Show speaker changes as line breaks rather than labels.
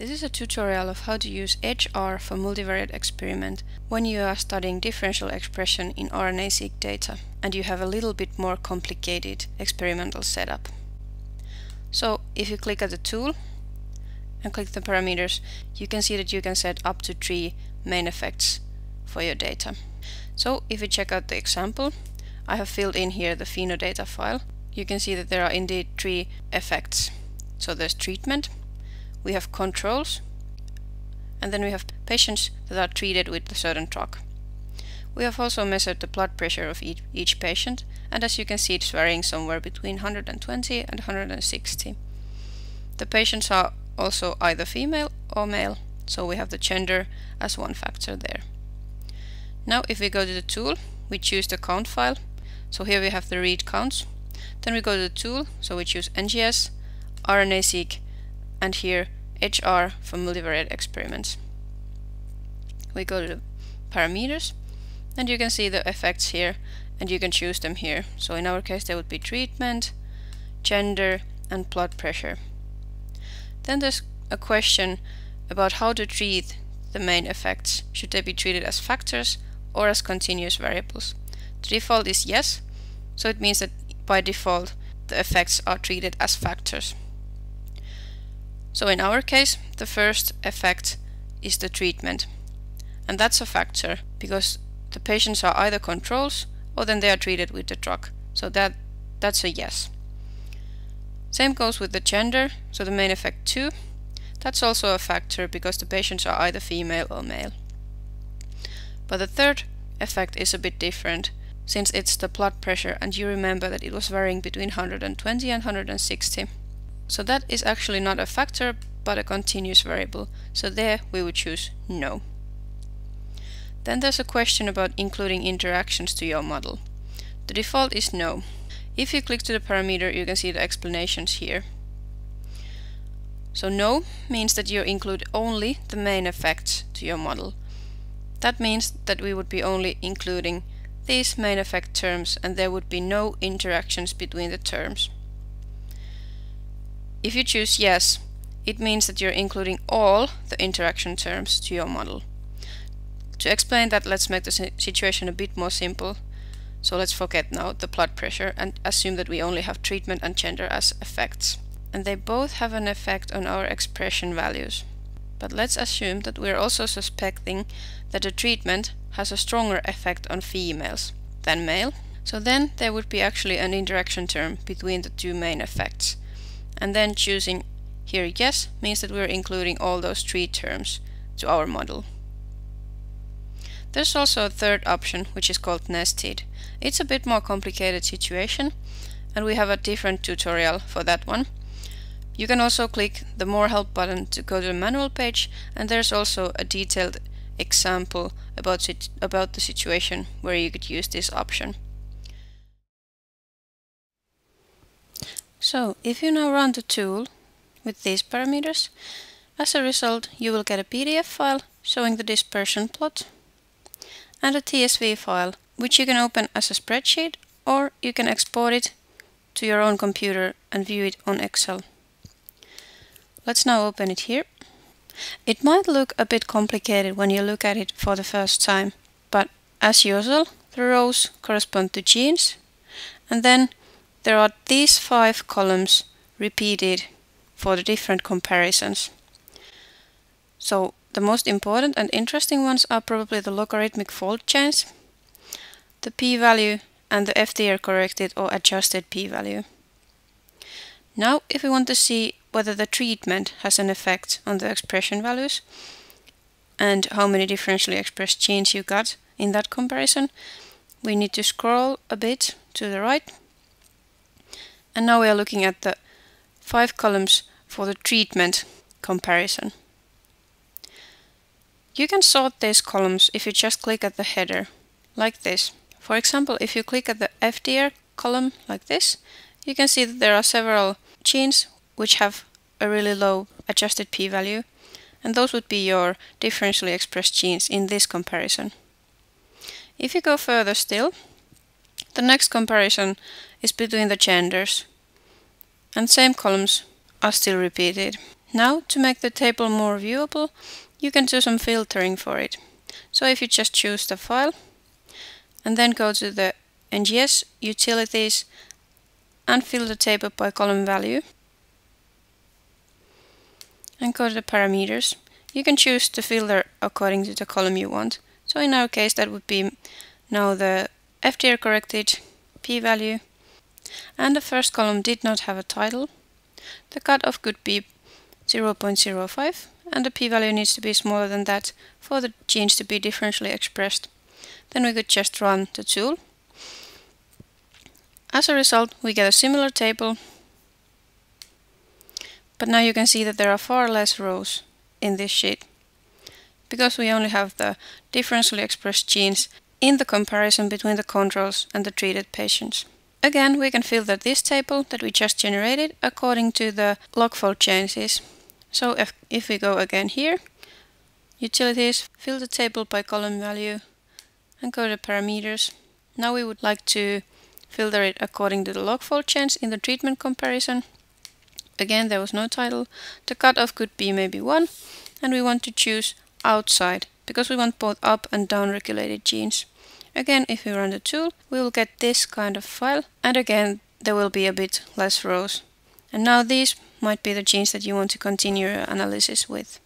This is a tutorial of how to use edgeR for multivariate experiment when you are studying differential expression in RNA-seq data and you have a little bit more complicated experimental setup. So if you click at the tool and click the parameters, you can see that you can set up to three main effects for your data. So if you check out the example, I have filled in here the phenodata file. You can see that there are indeed three effects. So there's treatment, we have controls, and then we have patients that are treated with a certain drug. We have also measured the blood pressure of each, each patient, and as you can see it's varying somewhere between 120 and 160. The patients are also either female or male, so we have the gender as one factor there. Now if we go to the tool, we choose the count file, so here we have the read counts. Then we go to the tool, so we choose NGS, RNA-seq, and here edgeR for multivariate experiments. We go to the parameters and you can see the effects here and you can choose them here. So in our case they would be treatment, gender and blood pressure. Then there's a question about how to treat the main effects. Should they be treated as factors or as continuous variables? The default is yes, so it means that by default the effects are treated as factors. So in our case, the first effect is the treatment. And that's a factor because the patients are either controls or then they are treated with the drug. So that that's a yes. Same goes with the gender, so the main effect too. That's also a factor because the patients are either female or male. But the third effect is a bit different since it's the blood pressure and you remember that it was varying between 120 and 160. So that is actually not a factor, but a continuous variable. So there we would choose no. Then there's a question about including interactions to your model. The default is no. If you click to the parameter, you can see the explanations here. So no means that you include only the main effects to your model. That means that we would be only including these main effect terms and there would be no interactions between the terms. If you choose yes, it means that you're including all the interaction terms to your model. To explain that, let's make the situation a bit more simple. So let's forget now the blood pressure and assume that we only have treatment and gender as effects. And they both have an effect on our expression values. But let's assume that we're also suspecting that the treatment has a stronger effect on females than male. So then there would be actually an interaction term between the two main effects and then choosing here yes means that we're including all those three terms to our model. There's also a third option which is called nested. It's a bit more complicated situation and we have a different tutorial for that one. You can also click the more help button to go to the manual page and there's also a detailed example about, about the situation where you could use this option. So if you now run the tool with these parameters, as a result you will get a PDF file showing the dispersion plot and a TSV file which you can open as a spreadsheet or you can export it to your own computer and view it on Excel. Let's now open it here. It might look a bit complicated when you look at it for the first time, but as usual, the rows correspond to genes, and then there are these five columns repeated for the different comparisons. So the most important and interesting ones are probably the logarithmic fold changes, the p-value and the FDR corrected or adjusted p-value. Now if we want to see whether the treatment has an effect on the expression values and how many differentially expressed genes you got in that comparison, we need to scroll a bit to the right and now we are looking at the five columns for the treatment comparison. You can sort these columns if you just click at the header, like this. For example, if you click at the FDR column, like this, you can see that there are several genes which have a really low adjusted p-value, and those would be your differentially expressed genes in this comparison. If you go further still, the next comparison is between the genders. And same columns are still repeated. Now, to make the table more viewable, you can do some filtering for it. So if you just choose the file and then go to the NGS utilities and filter table by column value and go to the parameters, you can choose to filter according to the column you want. So in our case that would be now the FDR corrected p-value and the first column did not have a title. The cutoff could be 0.05 and the p-value needs to be smaller than that for the genes to be differentially expressed. Then we could just run the tool. As a result, we get a similar table, but now you can see that there are far less rows in this sheet because we only have the differentially expressed genes in the comparison between the controls and the treated patients. Again, we can filter this table that we just generated according to the log fold changes. So if, if we go again here, utilities, filter table by column value and go to parameters. Now we would like to filter it according to the log fold change in the treatment comparison. Again, there was no title. The cutoff could be maybe 1 and we want to choose outside because we want both up and down regulated genes. Again, if we run the tool, we will get this kind of file and again there will be a bit less rows. And now these might be the genes that you want to continue your analysis with.